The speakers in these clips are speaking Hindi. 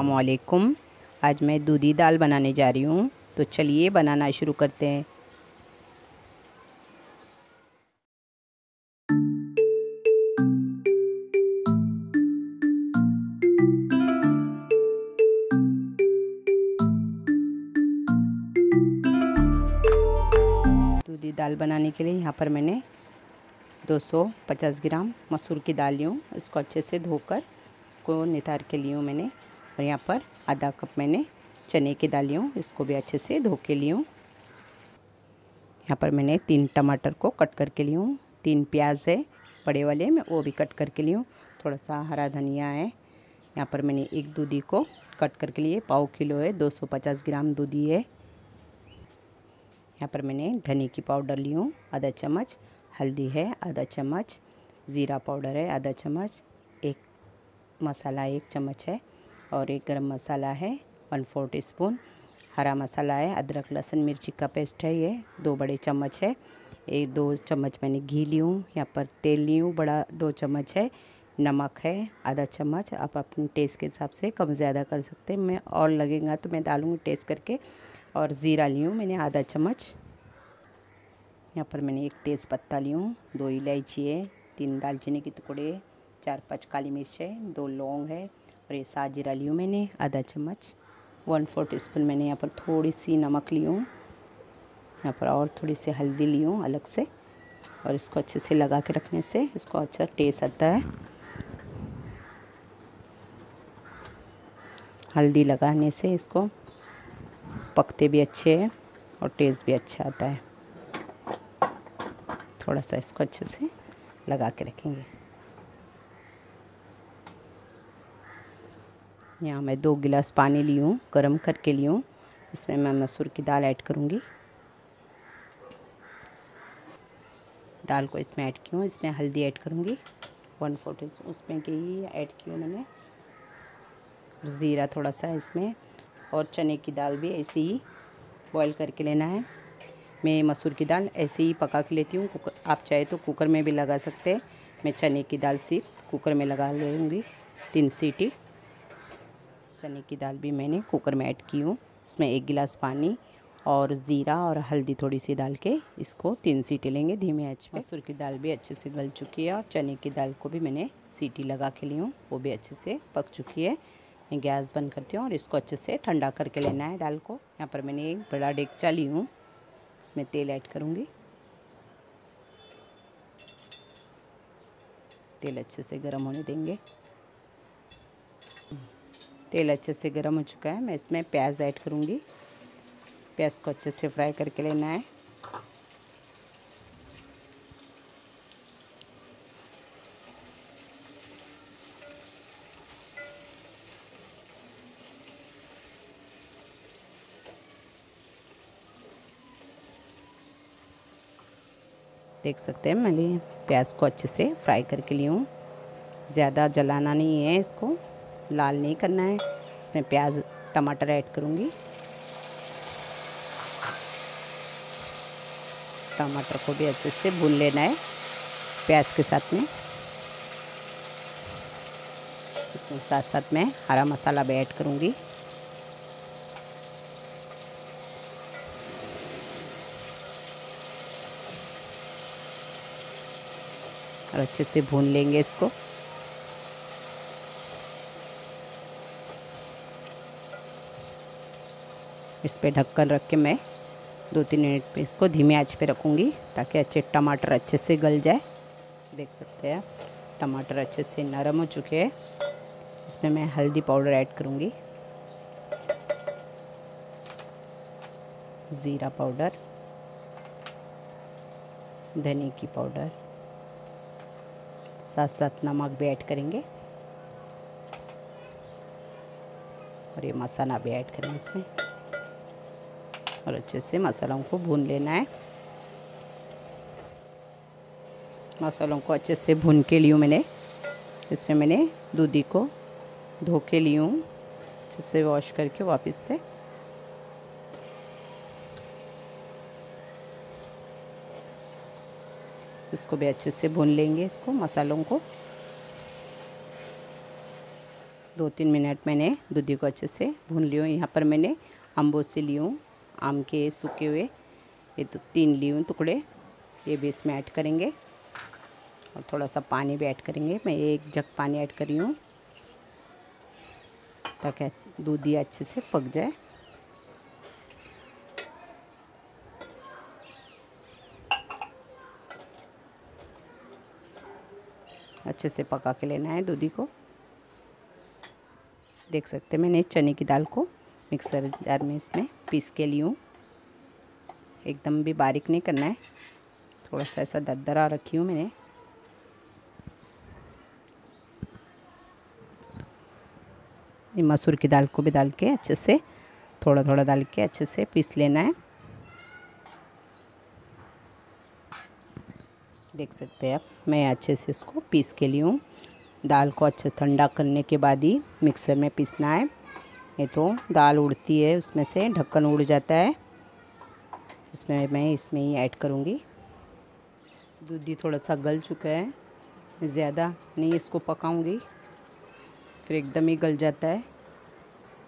असलकुम आज मैं दूधी दाल बनाने जा रही हूँ तो चलिए बनाना शुरू करते हैं। दूधी दाल बनाने के लिए यहाँ पर मैंने 250 ग्राम मसूर की दाल ली हूँ। इसको अच्छे से धोकर, इसको नितार के लिए मैंने। और यहाँ पर आधा कप मैंने चने की दाल हूँ इसको भी अच्छे से धो के ली यहाँ पर मैंने तीन टमाटर को कट करके ली हूँ। तीन प्याज है, बड़े वाले मैं वो भी कट करके ली हूँ। थोड़ा सा हरा धनिया है। यहाँ पर मैंने एक दूधी को कट करके लिए, पाव किलो है 250 ग्राम दूधी है। यहाँ पर मैंने धनी की पाउडर ली हूँ, आधा चम्मच, हल्दी है, आधा चम्मच, ज़ीरा पाउडर है, आधा चम्मच, एक मसाला एक चम्मच है। और एक गरम मसाला है वन फोर टी स्पून हरा मसाला है, अदरक, लहसुन, मिर्ची का पेस्ट है ये, दो बड़े चम्मच है. एक दो चम्मच मैंने घी ली हूँ, यहाँ पर तेल ली हूँ, बड़ा दो चम्मच है. नमक है, आधा चम्मच. आप अपने टेस्ट के हिसाब से कम ज़्यादा कर सकते हैं. मैं और लगेगा तो मैं डालूँगी टेस्ट करके. और ज़ीरा ली हूँ मैंने आधा चम्मच. यहाँ पर मैंने एक तेज़ पत्ता ली हूँ, दो इलायची है, तीन दालचीनी के टुकड़े, चार पाँच काली मिर्च है, दो लौंग है ये सात जीरा ली मैंने, आधा चम्मच। वन फोर टी स्पून मैंने यहाँ पर थोड़ी सी नमक ली हूँ यहाँ पर और थोड़ी सी हल्दी ली हूँ अलग से। और इसको अच्छे से लगा के रखने से इसको अच्छा टेस्ट आता है। हल्दी लगाने से इसको पकते भी अच्छे हैं और टेस्ट भी अच्छा आता है। थोड़ा सा इसको अच्छे से लगा के रखेंगे। यहाँ मैं दो गिलास पानी ली हूँ, गर्म करके ली हूँ। इसमें मैं मसूर की दाल ऐड करूँगी। दाल को इसमें ऐड की हूँ, इसमें हल्दी ऐड करूँगी। वन फोर्टी उसमें की ऐड की हूँ मैंने। ज़ीरा थोड़ा सा इसमें, और चने की दाल भी ऐसे ही बॉईल करके लेना है। मैं मसूर की दाल ऐसे ही पका के लेती हूँ। आप चाहे तो कुकर में भी लगा सकते हैं। मैं चने की दाल सिर्फ़ कुकर में लगा लूँगी, तीन सीटी। चने की दाल भी मैंने कुकर में ऐड की हूँ। इसमें एक गिलास पानी और ज़ीरा और हल्दी थोड़ी सी डाल के इसको तीन सीटी लेंगे धीमे आँच में मसूर की दाल भी अच्छे से गल चुकी है और चने की दाल को भी मैंने सीटी लगा के ली हूँ। वो भी अच्छे से पक चुकी है। मैं गैस बंद करती हूँ और इसको अच्छे से ठंडा करके लेना है दाल को। यहाँ पर मैंने एक बड़ा डेगचा ली हूँ। इसमें तेल ऐड करूँगी। तेल अच्छे से गर्म होने देंगे। तेल अच्छे से गर्म हो चुका है। मैं इसमें प्याज ऐड करूँगी। प्याज को अच्छे से फ्राई करके लेना है। देख सकते हैं मैंने प्याज को अच्छे से फ्राई करके ली हूँ। ज़्यादा जलाना नहीं है इसको। लाल नहीं करना है। इसमें प्याज, टमाटर ऐड करूँगी। टमाटर को भी अच्छे से भून लेना है, प्याज के साथ में। साथ साथ में हरा मसाला भी ऐड करूँगी। और अच्छे से भून लेंगे इसको। इस पर ढक्कन रख के मैं दो तीन मिनट पे इसको धीमे आँच पे रखूँगी ताकि अच्छे टमाटर अच्छे से गल जाए। देख सकते हैं टमाटर अच्छे से नरम हो चुके हैं। इसमें मैं हल्दी पाउडर ऐड करूँगी। ज़ीरा पाउडर, धनी की पाउडर साथ साथ नमक भी ऐड करेंगे। और ये मसाला भी ऐड करेंगे इसमें। और अच्छे से मसालों को भून लेना है। मसालों को अच्छे से भून के ली मैंने, इसमें मैंने दूधी को धो के ली हूँ। अच्छे से वॉश करके वापस से। इसको भी अच्छे से भून लेंगे इसको मसालों को। दो तीन मिनट मैंने दूधी को अच्छे से भून लियो यहाँ पर मैंने अम्बो से ली हूँ। आम के सूखे हुए, ये तो तीन ली हूँ टुकड़े, ये भी इसमें ऐड करेंगे। और थोड़ा सा पानी भी ऐड करेंगे। मैं एक जग पानी ऐड करी हूँ, ताकि दूध दूधी अच्छे से पक जाए। अच्छे से पका के लेना है दूधी को। देख सकते हैं मैंने चने की दाल को मिक्सर जार में इसमें पीस के लिए हूँ। एकदम भी बारीक नहीं करना है। थोड़ा सा ऐसा दरदरा रखी हूँ मैंने। ये मसूर की दाल को भी डाल के अच्छे से थोड़ा थोड़ा डाल के अच्छे से पीस लेना है। देख सकते हैं आप, मैं अच्छे से इसको पीस के लिए हूँ। दाल को अच्छे ठंडा करने के बाद ही मिक्सर में पीसना है। ये तो दाल उड़ती है, उसमें से ढक्कन उड़ जाता है। इसमें मैं इसमें ही ऐड करूँगी। दूधी थोड़ा सा गल चुका है, ज़्यादा नहीं इसको पकाऊँगी, फिर एकदम ही गल जाता है।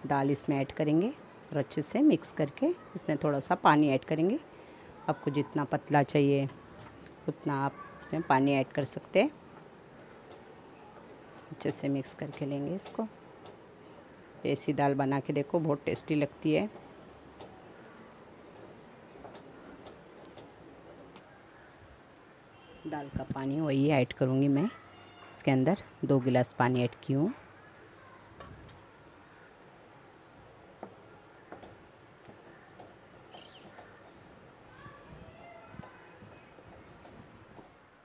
दाल इसमें ऐड करेंगे और अच्छे से मिक्स करके इसमें थोड़ा सा पानी ऐड करेंगे। आपको जितना पतला चाहिए, उतना आप इसमें पानी ऐड कर सकते हैं। अच्छे से मिक्स करके लेंगे इसको। ऐसी दाल बना के देखो, बहुत टेस्टी लगती है। दाल का पानी वही ऐड करूँगी मैं, इसके अंदर दो गिलास पानी ऐड की हूँ।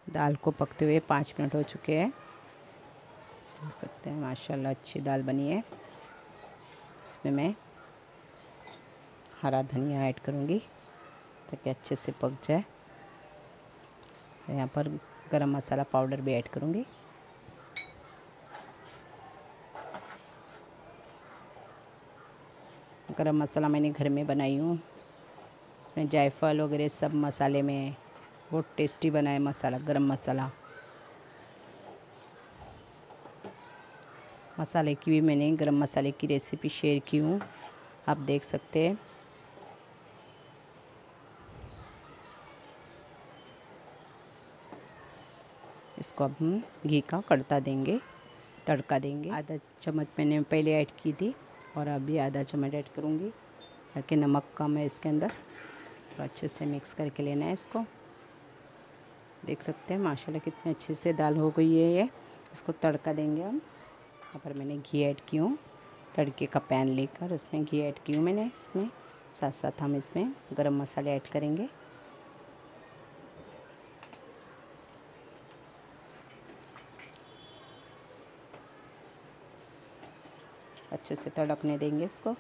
दाल को पकते हुए पाँच मिनट हो चुके हैं। देख सकते हैं, माशाल्लाह, अच्छी दाल बनी है। इसमें मैं हरा धनिया ऐड करूँगी ताकि अच्छे से पक जाए। यहाँ पर गरम मसाला पाउडर भी ऐड करूँगी। गरम मसाला मैंने घर में बनाई हूँ। इसमें जायफल वगैरह सब मसाले में, बहुत टेस्टी बना है मसाला, गरम मसाला। मसाले की भी मैंने गरम मसाले की रेसिपी शेयर की हूँ। आप देख सकते हैं। इसको अब हम घी का कड़ता देंगे, तड़का देंगे। आधा चम्मच मैंने पहले ऐड की थी और अभी आधा चम्मच ऐड करूँगी। ताकि नमक कम है इसके अंदर। तो अच्छे से मिक्स करके लेना है इसको। देख सकते हैं, माशाल्लाह कितने अच्छे से दाल हो गई है ये। इसको तड़का देंगे हम। यहाँ पर मैंने घी ऐड की हूँ, तड़के का पैन लेकर उसमें घी ऐड की हूँ मैंने इसमें। साथ साथ हम इसमें गरम मसाले ऐड करेंगे। अच्छे से तड़कने देंगे इसको।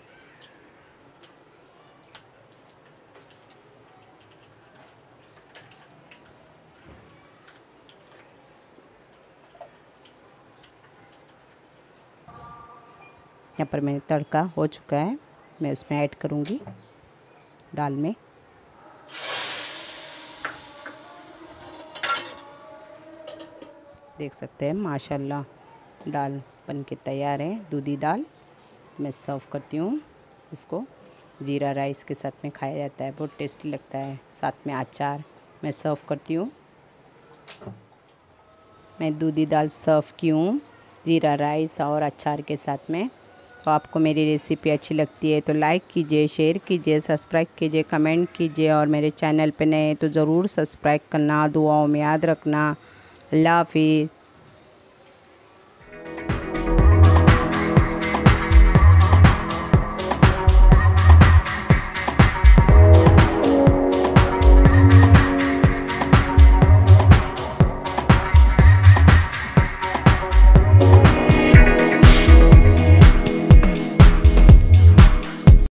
यहाँ पर मैंने तड़का हो चुका है। मैं उसमें ऐड करूँगी दाल में। देख सकते हैं, माशाल्लाह, दाल बन के तैयार है, दूधी दाल। मैं सर्व करती हूँ इसको। ज़ीरा राइस के साथ में खाया जाता है, बहुत टेस्टी लगता है। साथ में अचार मैं सर्व करती हूँ। मैं दूधी दाल सर्व की हूँ, ज़ीरा राइस और अचार के साथ में। तो आपको मेरी रेसिपी अच्छी लगती है तो लाइक कीजिए शेयर कीजिए सब्सक्राइब कीजिए कमेंट कीजिए और मेरे चैनल पर नए तो ज़रूर सब्सक्राइब करना, दुआओं में याद रखना। अल्लाह हाफिज़।